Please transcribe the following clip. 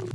you